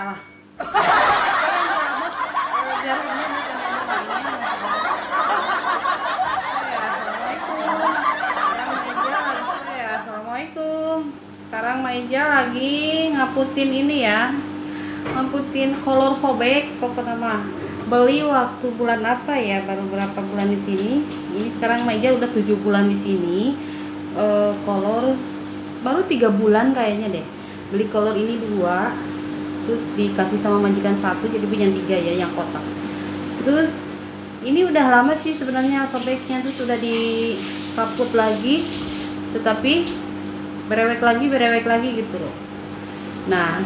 Ya, Assalamualaikum. Sekarang Maija lagi ngaputin ini ya. Ngaputin kolor sobek kok pertama beli waktu bulan apa ya? Baru berapa bulan di sini? Ini sekarang Maija udah tujuh bulan di sini. Eh, kolor baru tiga bulan kayaknya deh. Beli kolor ini dua terus dikasih sama majikan satu jadi punya tiga ya yang kotak. Terus ini udah lama sih sebenarnya sobeknya sudah dikaput lagi tetapi berewek lagi berewek lagi gitu loh. Nah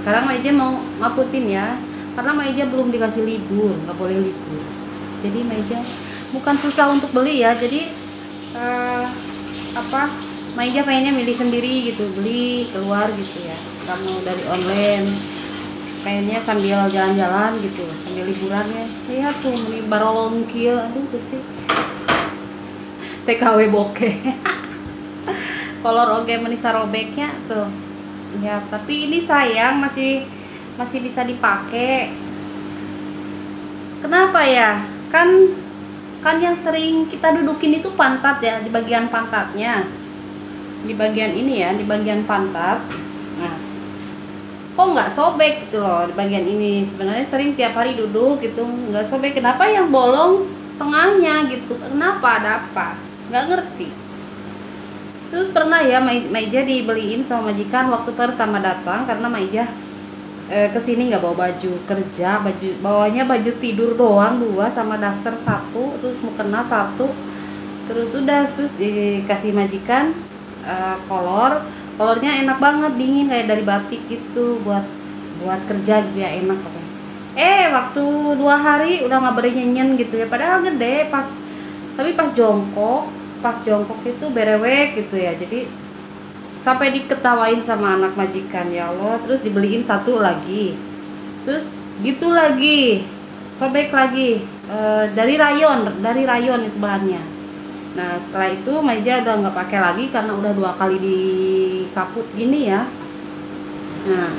sekarang Maija mau ngaputin ya karena Maija belum dikasih libur nggak boleh libur. Jadi Maija bukan susah untuk beli ya jadi eh, apa Maija pengennya milih sendiri gitu beli keluar gitu ya. Mau dari online pengennya sambil jalan-jalan gitu sambil liburan ya. Lihat tuh beli barolong kia aduh gusti. TKW bokeh. Kolor oge menisa robeknya tuh. Ya tapi ini sayang masih masih bisa dipakai kenapa ya? Kan kan yang sering kita dudukin itu pantat ya di bagian pantatnya di bagian ini ya di bagian pantat. Nah kok nggak sobek gitu loh di bagian ini? Sebenarnya sering tiap hari duduk gitu nggak sobek. Kenapa yang bolong tengahnya gitu? Kenapa ada apa? Nggak ngerti. Terus pernah ya Ma- Maija dibeliin sama majikan waktu pertama datang karena Maija eh, ke sini nggak bawa baju kerja baju bawanya baju tidur doang dua sama daster satu terus mukena satu. Terus udah terus dikasih majikan eh, kolor kolornya enak banget dingin kayak dari batik gitu buat buat kerja gitu ya enak pokoknya. Eh waktu dua hari udah nggak beri nyenyen gitu ya padahal gede pas tapi pas jongkok pas jongkok itu berewek gitu ya jadi sampai diketawain sama anak majikan ya Allah terus dibeliin satu lagi. Terus gitu lagi sobek lagi Eh, dari rayon dari rayon itu bahannya nah setelah itu meja udah nggak pakai lagi karena udah dua kali dikaput gini ya. Nah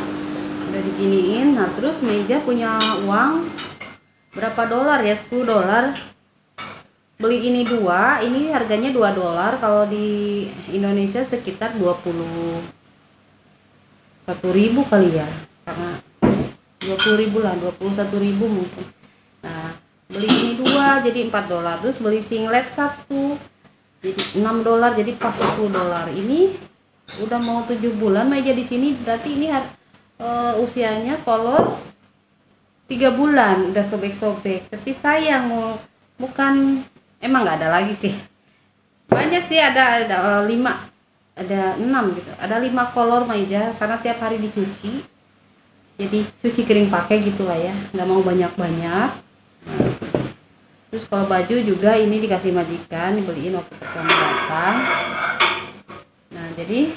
udah diginiin. Nah terus meja punya uang berapa dolar ya? 10 dolar. Beli ini dua ini harganya 2 dolar. Kalau di Indonesia sekitar 20 satu ribu kali ya. Karena 20 ribu lah 21 ribu mungkin. Nah beli ini dua jadi 4 dolar. Terus beli singlet satu jadi 6 dolar jadi pas 10 dolar. Ini udah mau 7 bulan meja di sini berarti ini eh, usianya kolor tiga bulan udah sobek-sobek. Tapi sayang mau bukan emang nggak ada lagi sih. Banyak sih ada ada eh, lima ada enam gitu. Ada lima kolor meja karena tiap hari dicuci. Jadi cuci kering pakai gitulah ya nggak mau banyak-banyak terus kalau baju juga ini dikasih majikan dibeliin waktu pertama datang. Nah jadi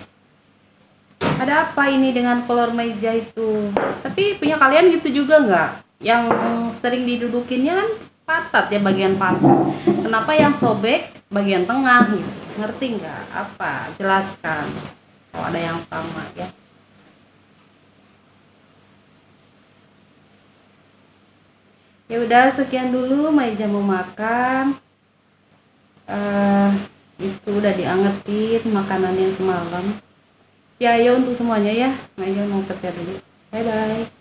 ada apa ini dengan kolor meja itu? Tapi punya kalian gitu juga nggak? Yang sering didudukinnya kan patat ya bagian pantat kenapa yang sobek bagian tengah gitu? Ngerti nggak? Apa? Jelaskan. Kalau ada yang sama ya ya udah sekian dulu Maija mau makan. Eh itu udah diangetin makanan yang semalam. Ya ya untuk semuanya ya. Maija mau kerja dulu. Bye bye